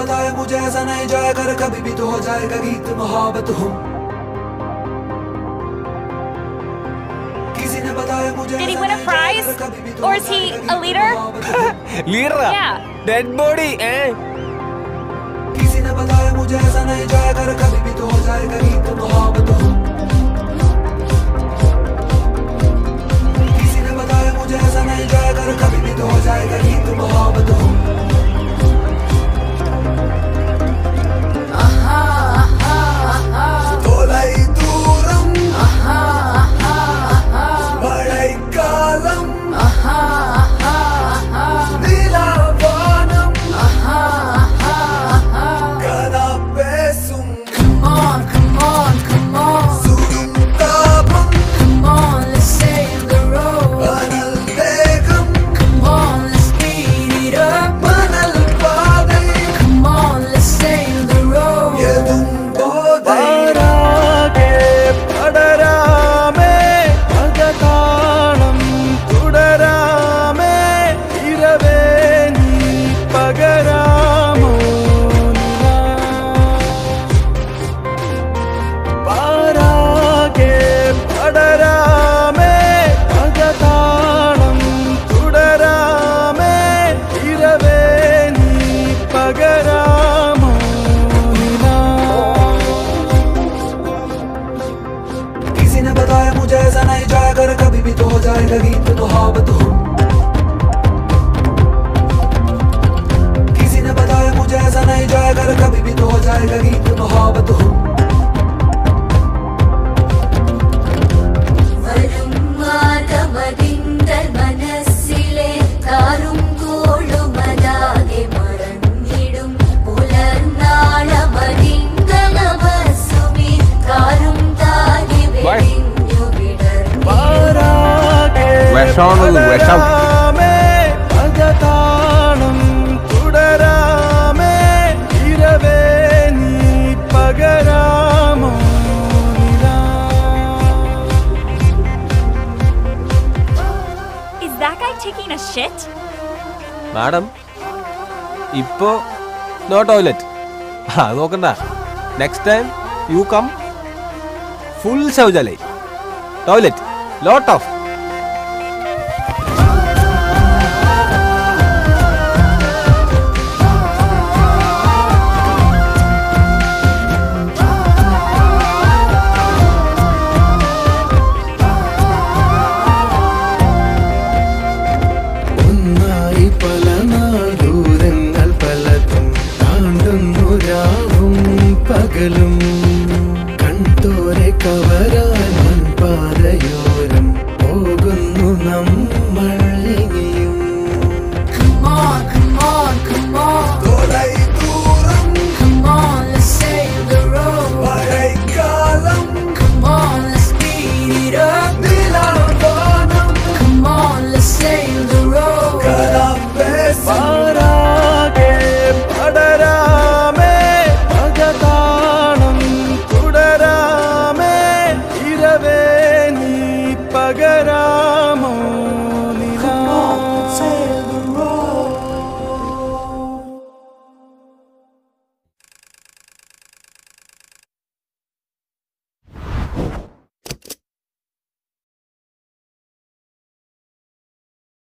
बताया मुझे ऐसा नहीं जाए कर कभी भी तो हो जाएगा गीत मोहब्बत हूँ Did he win a prize? तो Or is he a leader? leader? Yeah. Dead body, eh? किसी ने बताया मुझे ऐसा नहीं जाएगा कभी भी तो हो जाएगा गीत मोहब्बत प्यार लगी तो मुहाबत हो। किसी ने बताया मुझे ऐसा नहीं जाएगा, कभी भी तो हो जाएगा വിഷമാണത് വിഷം മാഡം ഇപ്പോ നോ ടോയ്ലറ്റ് അത് നോക്കണ്ട. Next time you come full ശൗചാലയം. Toilet lot of पागलूं